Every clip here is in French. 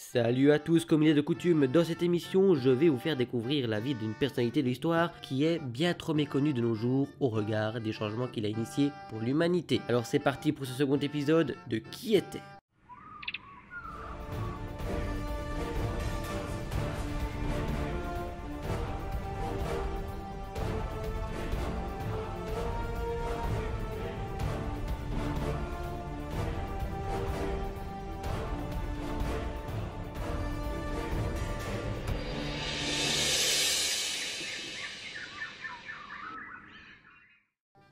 Salut à tous, comme il est de coutume, dans cette émission, je vais vous faire découvrir la vie d'une personnalité de l'histoire qui est bien trop méconnue de nos jours au regard des changements qu'il a initiés pour l'humanité. Alors c'est parti pour ce second épisode de Qui était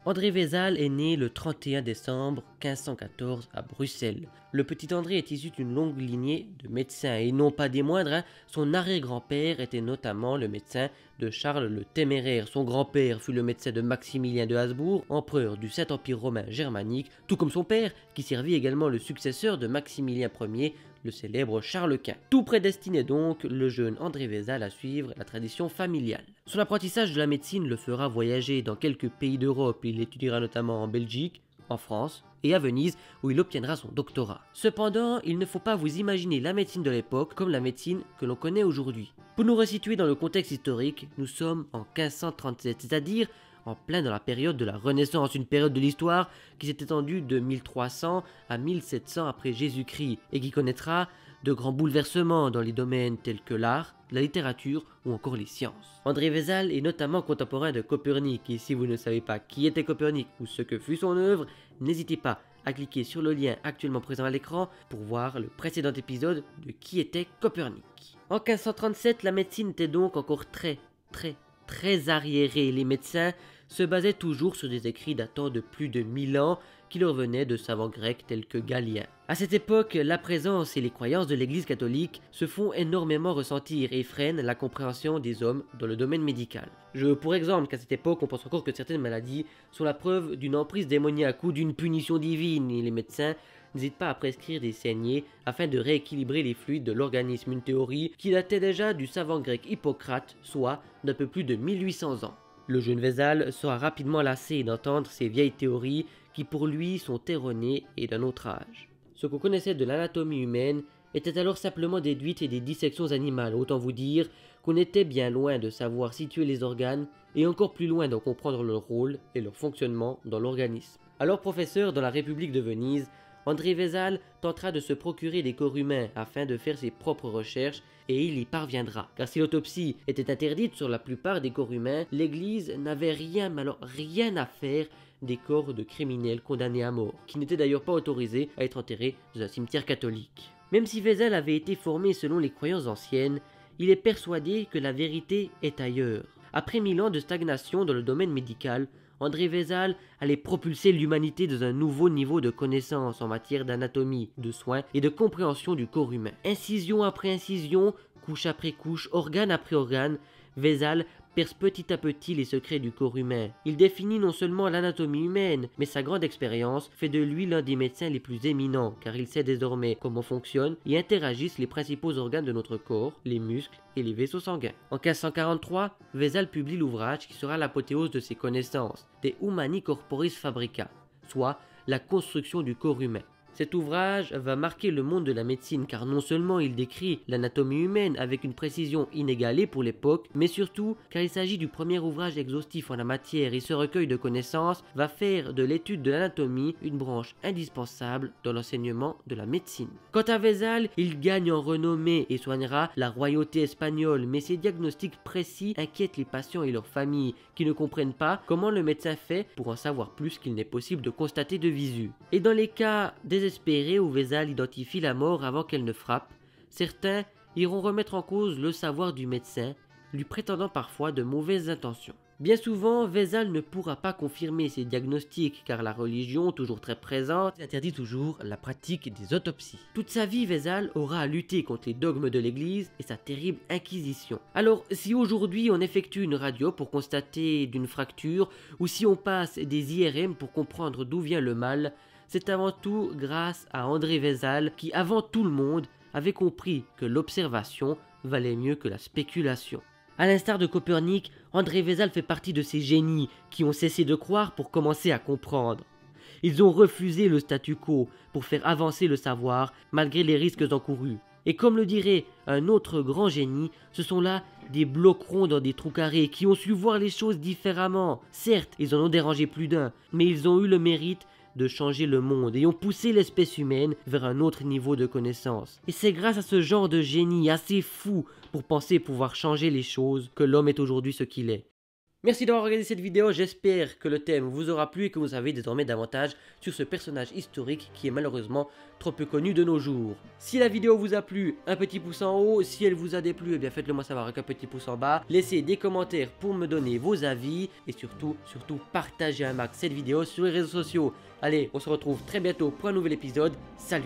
André Vézal est né le 31 décembre 1514 à Bruxelles. Le petit André est issu d'une longue lignée de médecins et non pas des moindres. Hein. Son arrière-grand-père était notamment le médecin de Charles le Téméraire. Son grand-père fut le médecin de Maximilien de Habsbourg, empereur du Saint-Empire romain germanique, tout comme son père, qui servit également le successeur de Maximilien Ier, le célèbre Charles Quint. Tout prédestinait donc le jeune André Vézal à suivre la tradition familiale. Son apprentissage de la médecine le fera voyager dans quelques pays d'Europe. Il étudiera notamment en Belgique, en France et à Venise où il obtiendra son doctorat. Cependant, il ne faut pas vous imaginer la médecine de l'époque comme la médecine que l'on connaît aujourd'hui. Pour nous resituer dans le contexte historique, nous sommes en 1537, c'est-à-dire en plein dans la période de la Renaissance, une période de l'histoire qui s'est étendue de 1300 à 1700 après Jésus-Christ et qui connaîtra de grands bouleversements dans les domaines tels que l'art, la littérature ou encore les sciences. André Vézal est notamment contemporain de Copernic et si vous ne savez pas qui était Copernic ou ce que fut son œuvre, n'hésitez pas à cliquer sur le lien actuellement présent à l'écran pour voir le précédent épisode de qui était Copernic. En 1537, la médecine était donc encore très, très, très arriérée. Les médecins se basaient toujours sur des écrits datant de plus de 1000 ans qui leur venaient de savants grecs tels que Galien. À cette époque, la présence et les croyances de l'Église catholique se font énormément ressentir et freinent la compréhension des hommes dans le domaine médical. Je pour exemple qu'à cette époque, on pense encore que certaines maladies sont la preuve d'une emprise démoniaque ou d'une punition divine et les médecins n'hésitent pas à prescrire des saignées afin de rééquilibrer les fluides de l'organisme, une théorie qui datait déjà du savant grec Hippocrate, soit d'un peu plus de 1800 ans. Le jeune Vézal sera rapidement lassé d'entendre ces vieilles théories qui pour lui sont erronées et d'un autre âge. Ce qu'on connaissait de l'anatomie humaine était alors simplement déduite des dissections animales, autant vous dire qu'on était bien loin de savoir situer les organes et encore plus loin d'en comprendre leur rôle et leur fonctionnement dans l'organisme. Alors professeur dans la République de Venise, André Vézal tentera de se procurer des corps humains afin de faire ses propres recherches et il y parviendra. Car si l'autopsie était interdite sur la plupart des corps humains, l'Église n'avait rien, alors rien à faire des corps de criminels condamnés à mort, qui n'étaient d'ailleurs pas autorisés à être enterrés dans un cimetière catholique. Même si Vézal avait été formé selon les croyances anciennes, il est persuadé que la vérité est ailleurs. Après mille ans de stagnation dans le domaine médical, André Vézal allait propulser l'humanité dans un nouveau niveau de connaissance en matière d'anatomie, de soins et de compréhension du corps humain. Incision après incision, couche après couche, organe après organe, Vézal perce petit à petit les secrets du corps humain. Il définit non seulement l'anatomie humaine, mais sa grande expérience fait de lui l'un des médecins les plus éminents, car il sait désormais comment fonctionnent et interagissent les principaux organes de notre corps, les muscles et les vaisseaux sanguins. En 1543, Vézal publie l'ouvrage qui sera l'apothéose de ses connaissances, De Humani Corporis Fabrica, soit la construction du corps humain. Cet ouvrage va marquer le monde de la médecine car non seulement il décrit l'anatomie humaine avec une précision inégalée pour l'époque, mais surtout car il s'agit du premier ouvrage exhaustif en la matière et ce recueil de connaissances va faire de l'étude de l'anatomie une branche indispensable dans l'enseignement de la médecine. Quant à Vézal, il gagne en renommée et soignera la royauté espagnole, mais ses diagnostics précis inquiètent les patients et leurs familles qui ne comprennent pas comment le médecin fait pour en savoir plus qu'il n'est possible de constater de visu. Et dans les cas des désespérés où Vézal identifie la mort avant qu'elle ne frappe, certains iront remettre en cause le savoir du médecin, lui prétendant parfois de mauvaises intentions. Bien souvent, Vézal ne pourra pas confirmer ses diagnostics car la religion, toujours très présente, interdit toujours la pratique des autopsies. Toute sa vie, Vézal aura à lutter contre les dogmes de l'Église et sa terrible inquisition. Alors, si aujourd'hui on effectue une radio pour constater d'une fracture, ou si on passe des IRM pour comprendre d'où vient le mal, c'est avant tout grâce à André Vézal qui, avant tout le monde, avait compris que l'observation valait mieux que la spéculation. À l'instar de Copernic, André Vézal fait partie de ces génies qui ont cessé de croire pour commencer à comprendre. Ils ont refusé le statu quo pour faire avancer le savoir malgré les risques encourus. Et comme le dirait un autre grand génie, ce sont là des blocs ronds dans des trous carrés qui ont su voir les choses différemment. Certes, ils en ont dérangé plus d'un, mais ils ont eu le mérite de changer le monde et ont poussé l'espèce humaine vers un autre niveau de connaissance. Et c'est grâce à ce genre de génie assez fou pour penser pouvoir changer les choses que l'homme est aujourd'hui ce qu'il est. Merci d'avoir regardé cette vidéo, j'espère que le thème vous aura plu et que vous savez désormais davantage sur ce personnage historique qui est malheureusement trop peu connu de nos jours. Si la vidéo vous a plu, un petit pouce en haut, si elle vous a déplu, eh bien faites-le moi savoir avec un petit pouce en bas. Laissez des commentaires pour me donner vos avis et surtout, surtout partagez un max cette vidéo sur les réseaux sociaux. Allez, on se retrouve très bientôt pour un nouvel épisode, salut